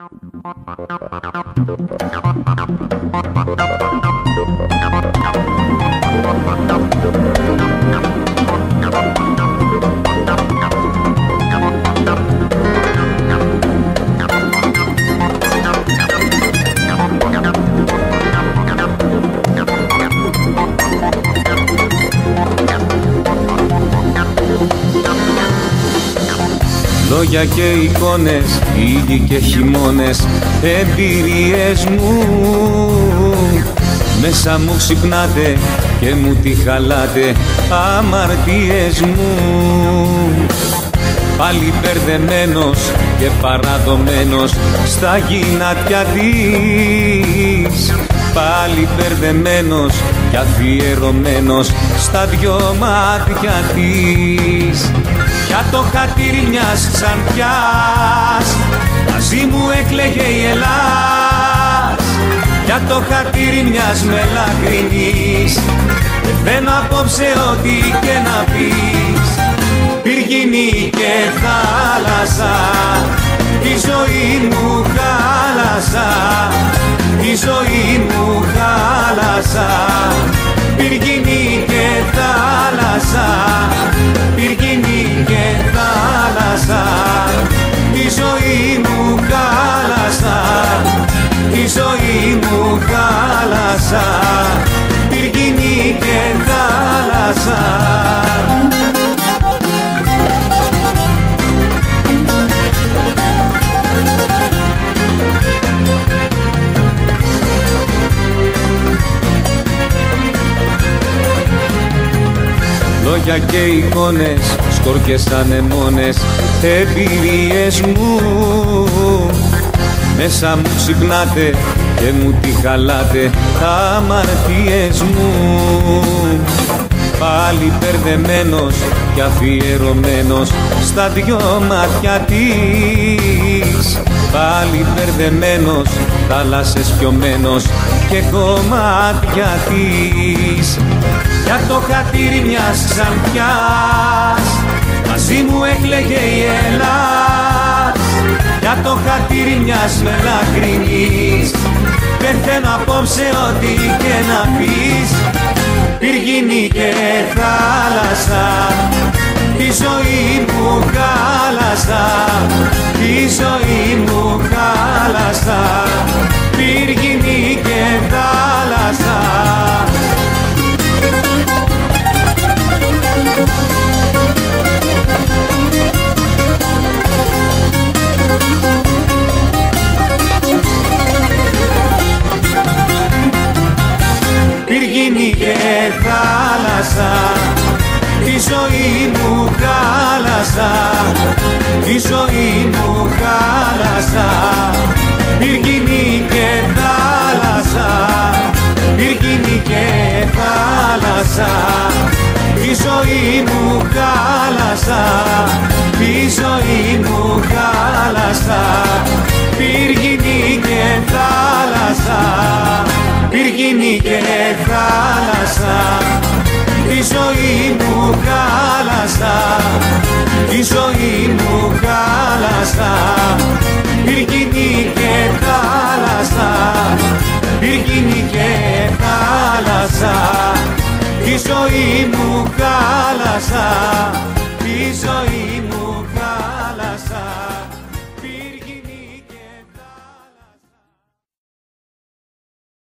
Thank you. Λόγια και εικόνες, ήλιοι και χειμώνες, εμπειρίες μου. Μέσα μου ξυπνάτε και μου τη χαλάτε, αμαρτίες μου. Πάλι μπερδεμένος και παραδομένος στα γυνάτια της Πάλι μπερδεμένος και αφιερωμένος στα δυο μάτια της. Για το χατήρι μιας ξανθιάς μαζί μου έκλαιγε η Ελλάς. Για το χατήρι μιας μελαχρινής δεν απόψε ό,τι και να πεις. Πυργινή και θάλασσα η ζωή μου χάλασα η ζωή μου χάλασα πυργινή και θάλασσα πυργινή και θάλασσα. Η ζωή μου χάλασα η ζωή μου χάλασα πυργινή και θάλασσα Λόγια και εικόνες, σκόρπιες ανεμόνες, εμπειρίες μου Μέσα μου ξυπνάτε και μου τη χαλάτε. Αμαρτίες μου Πάλι περδεμένος και αφιερωμένος. Στα δυο μάτια της Πάλι περδεμένος, θάλασσες πιωμένος και κομμάτια της. Για το χατήρι μιας ξανθιάς μαζί μου έκλαιγε η Ελλάς. Για το χατήρι μιας μελαχρινής πεθαίνω απόψε ό,τι και να πεις. Πυργινή και θάλασσα θάλασσα. Τη ζωή μου χάλασα τη ζωή μου χάλασα πυργίνη και θάλασσα. Πυργίνη και θάλασσα. Τη ζωή μου χάλασα τη ζωή μου χάλασα πυργίνη και θάλασσα. Πυργίνη και θάλασσα τη ζωή μου χάλασα τη ζωή μου χάλασα πυργίνη και θάλασσα πυργίνη και θάλασσα τη ζωή μου χάλασα τη ζωή